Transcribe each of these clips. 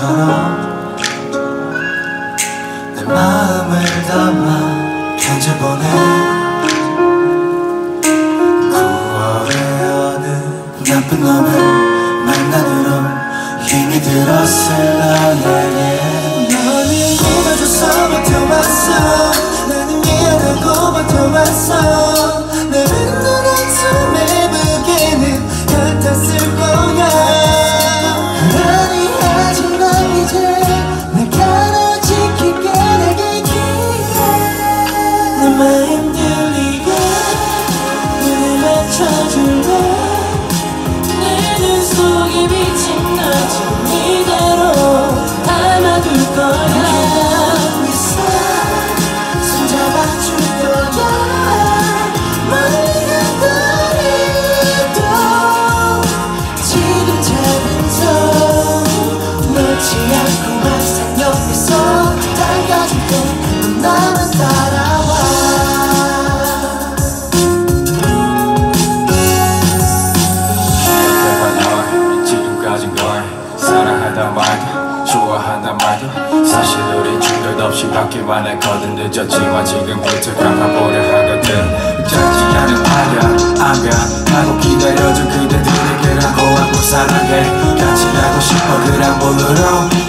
마음처럼 내 마음을 담아 편지 보내. 9월의 어느 나쁜 놈을 만나느라 힘이 들었을 너에게 한단 말도 사실 우리 중간 없이 바뀌만 했거든. 늦었지만 지금부터 갚아보려 하거든 잡지 않은 파편 안변하고 기다려준 그대들에게 라고 하고 사랑해. 같이 가고 싶어 그랑 볼으로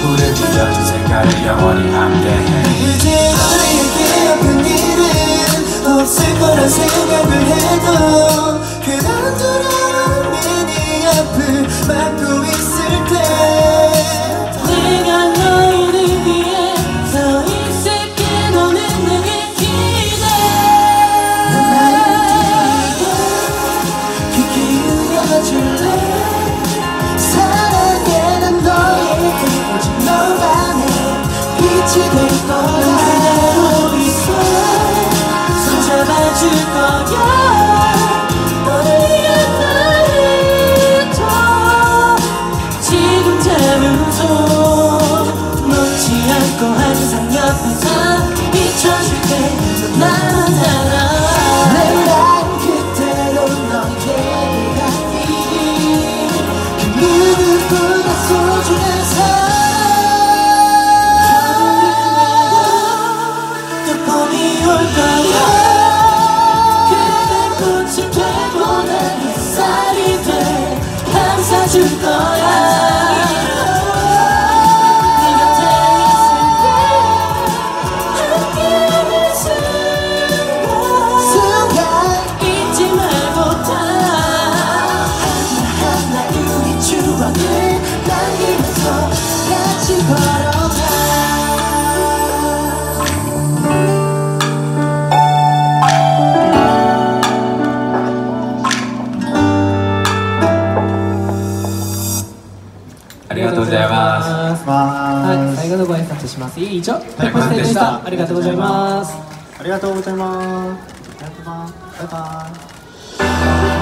우릴 이어진 생각을 영원히 함께해. 이제 우리에게 아픈 일은 없을 거란 생각 才知道有がとうございます。はい、最後のご挨拶します。いい以上、タイプでした。ありがとうございます。ありがとうございます。バイバイ。